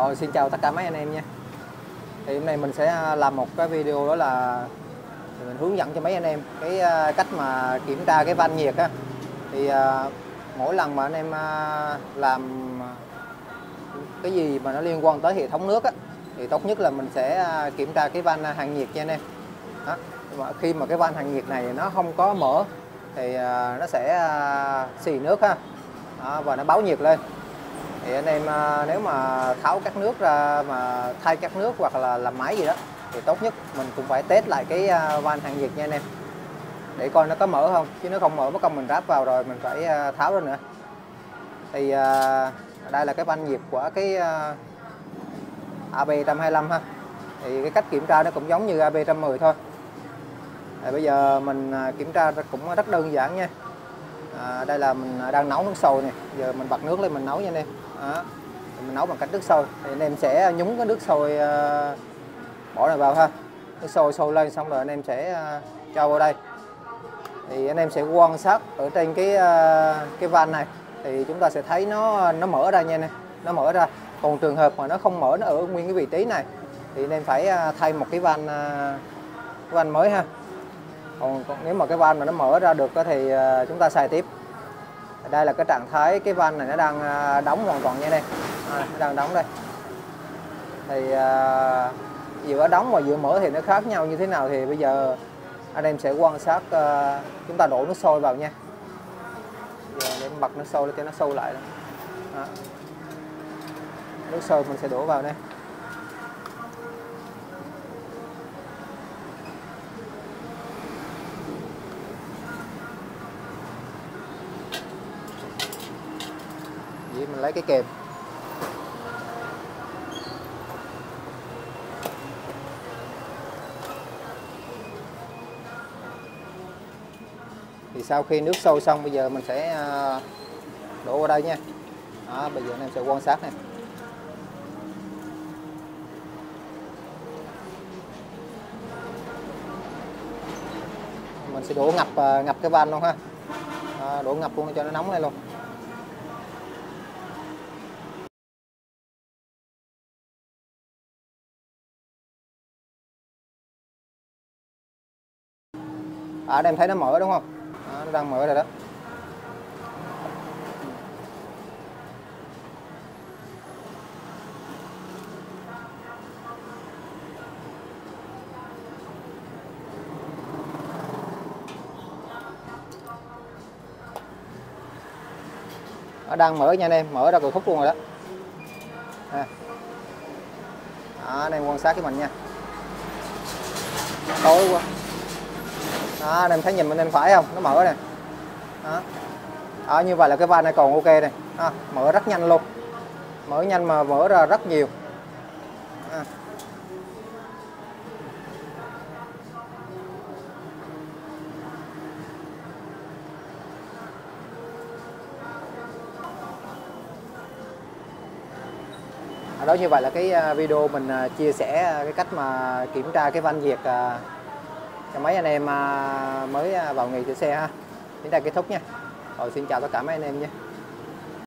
Rồi xin chào tất cả mấy anh em nha. Thì hôm nay mình sẽ à, làm một cái video đó là mình hướng dẫn cho mấy anh em cái à, cách mà kiểm tra cái van nhiệt á. Thì à, mỗi lần mà anh em làm cái gì mà nó liên quan tới hệ thống nước á thì tốt nhất là mình sẽ kiểm tra cái van hàng nhiệt cho anh em. Đó. Mà khi mà cái van hàng nhiệt này nó không có mở thì nó sẽ xì nước ha. Đó, và nó báo nhiệt lên thì anh em à, nếu mà tháo các nước ra mà thay các nước hoặc là làm máy gì đó thì tốt nhất mình cũng phải test lại cái à, van hàng nhiệt nha anh em. Để coi nó có mở không. Chứ nó không mở mất công mình ráp vào rồi mình phải à, tháo ra nữa. Thì đây là cái van nhiệt của cái AB125 ha. Thì cái cách kiểm tra nó cũng giống như AB110 thôi. Thì bây giờ mình kiểm tra cũng rất đơn giản nha. À, đây là mình đang nấu nước sôi này giờ mình bật nước lên mình nấu nha anh em đó. Mình nấu bằng cách nước sôi. Thì anh em sẽ nhúng cái nước sôi ờ, bỏ này vào ha. Nước sôi sôi lên xong rồi anh em sẽ ờ, cho vào đây. Thì anh em sẽ quan sát ở trên cái cái van này. Thì chúng ta sẽ thấy nó nó mở ra nha nè nó mở ra. Còn trường hợp mà nó không mở nó ở nguyên cái vị trí này thì anh em phải thay một cái van cái van mới ha. Còn, còn nếu mà cái van mà nó mở ra được thì chúng ta xài tiếp đây là cái trạng thái cái van này nó đang à, đóng hoàn toàn nha anh em à, đang đóng đây. Thì à, giữa đóng và giữa mở thì nó khác nhau như thế nào thì bây giờ anh em sẽ quan sát à, chúng ta đổ nước sôi vào nha. Giờ để bật nước sôi lên cho nó sôi lại đó. Đó. nước sôi mình sẽ đổ vào đây Vậy mình lấy cái kèm. Thì sau khi nước sôi xong bây giờ mình sẽ à, đổ vào đây nha. Đó, bây giờ anh em sẽ quan sát này. Mình sẽ đổ ngập à, ngập cái van luôn ha. Đổ ngập luôn cho nó nóng lên luôn. À, đây em thấy nó mở đúng không? Đó, nó đang mở rồi đó. Nó đang mở nha anh em mở ra cửa khúc luôn rồi đó. À. đó, anh em quan sát cái mình nha. Tối quá đó, anh em thấy nhìn bên bên phải không nó mở nè đó. đó như vậy là cái van này còn ok này đó, mở rất nhanh luôn mở nhanh mà mở ra rất nhiều à. đó như vậy là cái à, video mình à, chia sẻ à, cái cách mà kiểm tra cái van diệt cho mấy anh em à, mới à, vào nghề sửa xe ha. Đến đây kết thúc nha. Rồi, xin chào tất cả mấy anh em nha.